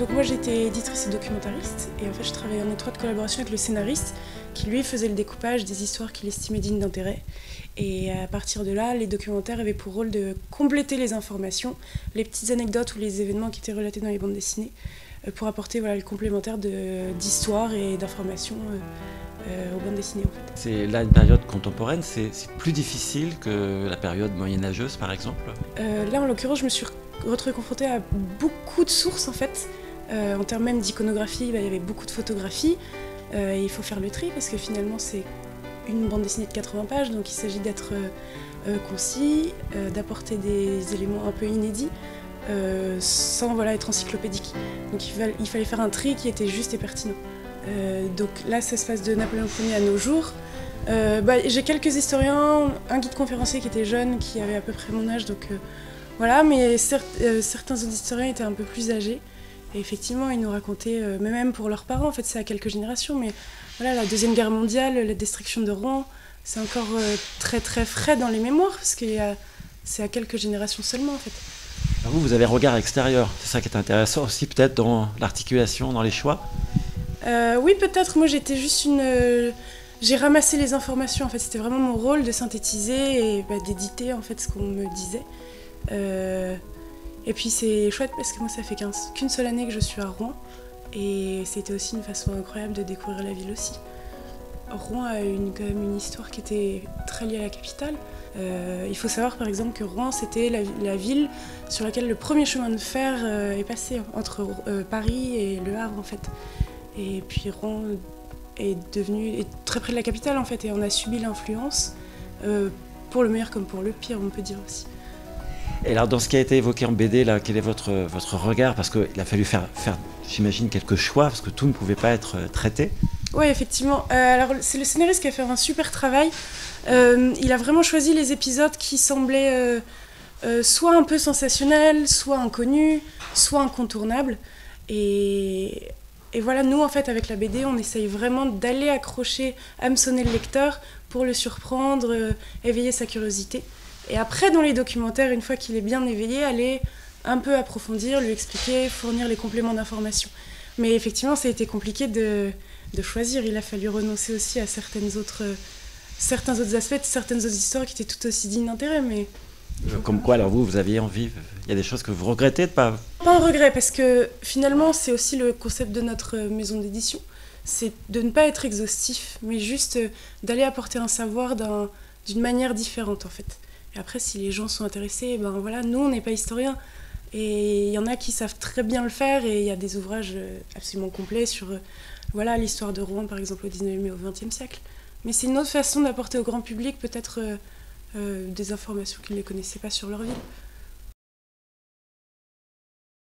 Donc moi j'étais éditrice et documentariste et en fait je travaillais en étroite collaboration avec le scénariste qui lui faisait le découpage des histoires qu'il estimait dignes d'intérêt. Et à partir de là, les documentaires avaient pour rôle de compléter les informations, les petites anecdotes ou les événements qui étaient relatés dans les bandes dessinées euh, pour apporter voilà, le complémentaire d'histoire et d'informations euh, euh, aux bandes dessinées. En fait. C'est là une période contemporaine, c'est plus difficile que la période moyenâgeuse par exemple? Là en l'occurrence, je me suis retrouvée confrontée à beaucoup de sources en fait. En termes même d'iconographie, bah, il y avait beaucoup de photographies. il faut faire le tri parce que finalement c'est une bande dessinée de 80 pages, donc il s'agit d'être concis, d'apporter des éléments un peu inédits. Euh, sans voilà, être encyclopédique. Donc il, fallait faire un tri qui était juste et pertinent. Euh, donc là, ça se passe de Napoléon Ier à nos jours. Euh, bah, j'ai quelques historiens, un guide conférencier qui était jeune, qui avait à peu près mon âge, donc voilà, mais certains autres historiens étaient un peu plus âgés. Et effectivement, ils nous racontaient, mais même pour leurs parents, en fait, c'est à quelques générations, mais voilà, la Deuxième Guerre mondiale, la destruction de Rouen, c'est encore très très frais dans les mémoires, parce que c'est à quelques générations seulement, en fait. Vous, vous avez un regard extérieur. C'est ça qui est intéressant aussi, peut-être dans l'articulation, dans les choix. Euh, oui, peut-être. Moi, j'étais juste une. Euh, j'ai ramassé les informations. En fait, c'était vraiment mon rôle de synthétiser et bah, d'éditer en fait ce qu'on me disait. Et puis c'est chouette parce que moi, ça fait qu'une seule année que je suis à Rouen, et c'était aussi une façon incroyable de découvrir la ville aussi. Rouen a une, quand même une histoire qui était très liée à la capitale. Euh, il faut savoir par exemple que Rouen, c'était la, ville sur laquelle le premier chemin de fer euh, est passé entre euh, Paris et Le Havre en fait. Et puis Rouen est devenu très près de la capitale en fait et on a subi l'influence pour le meilleur comme pour le pire on peut dire aussi. Et alors dans ce qui a été évoqué en BD quel est votre, votre regard? Parce qu'il a fallu faire, faire j'imagine quelques choix parce que tout ne pouvait pas être traité. Oui, effectivement. alors, c'est le scénariste qui a fait un super travail. Euh, il a vraiment choisi les épisodes qui semblaient euh, euh, soit un peu sensationnels, soit inconnus, soit incontournables. Et, voilà, nous, en fait, avec la BD, on essaye vraiment d'aller accrocher, hameçonner le lecteur pour le surprendre, éveiller sa curiosité. Et après, dans les documentaires, une fois qu'il est bien éveillé, aller un peu approfondir, lui expliquer, fournir les compléments d'information. Mais effectivement, ça a été compliqué de, de choisir. Il a fallu renoncer aussi à certaines autres certains autres aspects, certaines autres histoires qui étaient tout aussi dignes d'intérêt. Mais... Euh, comme quoi, alors vous, vous aviez envie, il y a des choses que vous regrettez de pas... Pas un regret, parce que finalement, c'est aussi le concept de notre maison d'édition. C'est de ne pas être exhaustif, mais juste euh, d'aller apporter un savoir d'une manière différente, en fait. Et après, si les gens sont intéressés, ben voilà, nous, on n'est pas historiens. Et il y en a qui savent très bien le faire, et il y a des ouvrages euh, absolument complets sur voilà l'histoire de Rouen, par exemple, au 19e et au 20e siècle. Mais c'est une autre façon d'apporter au grand public peut-être euh, euh, des informations qu'ils ne connaissaient pas sur leur ville.